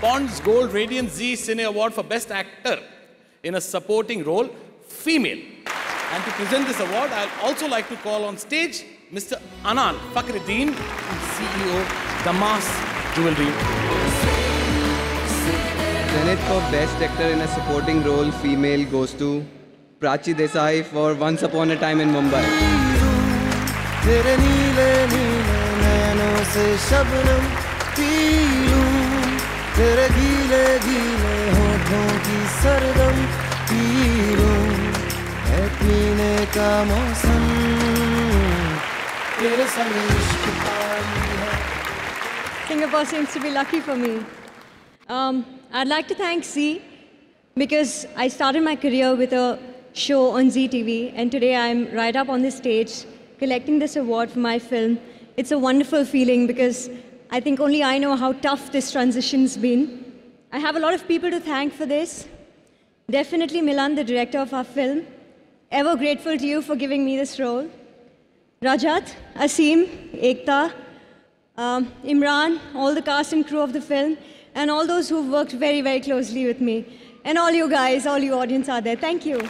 Pond's Gold Radiant Zee Cine Award for Best Actor in a Supporting Role, Female. And to present this award, I'd also like to call on stage Mr. Anand Fakhruddin, CEO, Damas Jewelry. Senate for Best Actor in a Supporting Role Female goes to Prachi Desai for Once Upon a Time in Mumbai. होठों की सरदम पीरो है पीने का मौसम तेरे संग इश्क पानी है Singapore seems to be lucky for me. Um, I'd like to thank Zee because I started my career with a show on Zee TV and today I'm right up on the stage collecting this award for my film. It's a wonderful feeling because I think only I know how tough this transition's been. I have a lot of people to thank for this. Definitely Milan, the director of our film. Ever grateful to you for giving me this role. Rajat, Asim, Ekta, um, Imran, all the cast and crew of the film, and all those who've worked very, very closely with me. And all you guys, all you audience out there, thank you.